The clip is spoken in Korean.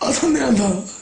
아, 손내한다.